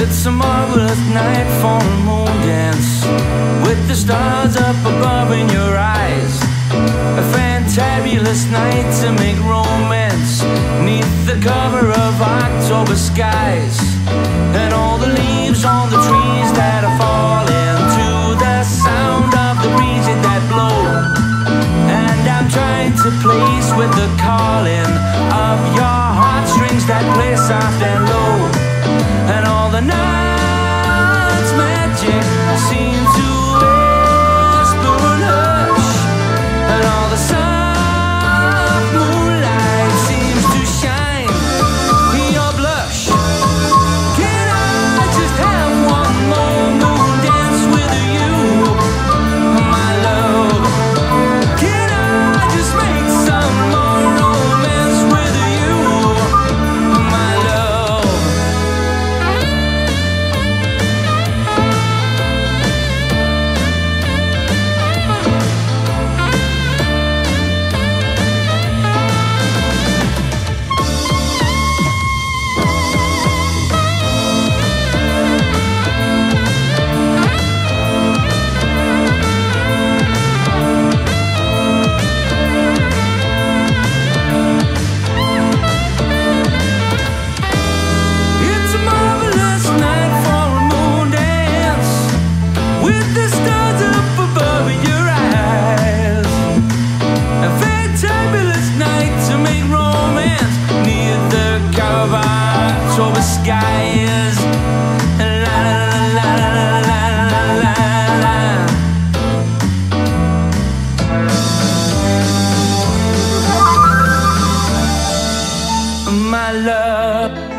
It's a marvelous night for a moon dance With the stars up above in your eyes. A fantabulous night to make romance Neath the cover of October skies. And all the leaves on the trees to place with the calling Of your heartstrings that play soft and low and all the night's magic seems My love.